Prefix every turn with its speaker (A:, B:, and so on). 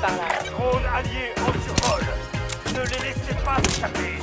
A: par là. Drone allié en survol. Ne les laissez pas s'échapper.